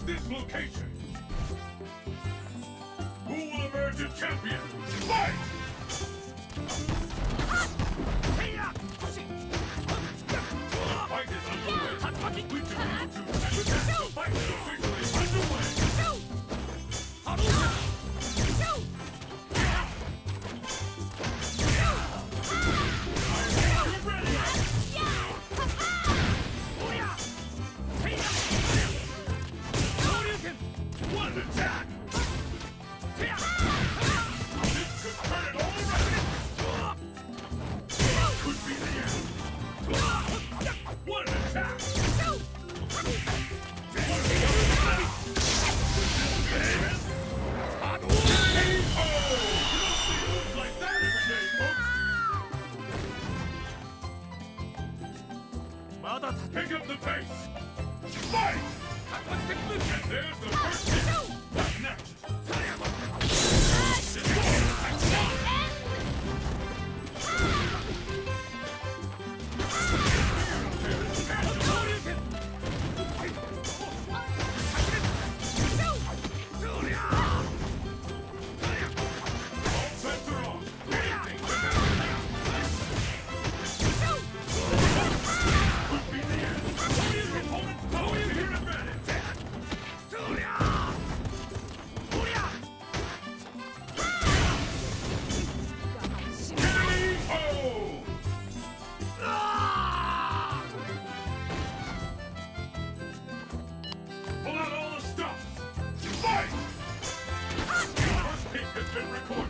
at this location. Who will emerge a champion? Fight! Fight is underway. We can Pick up the pace. been recorded.